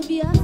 Nubia.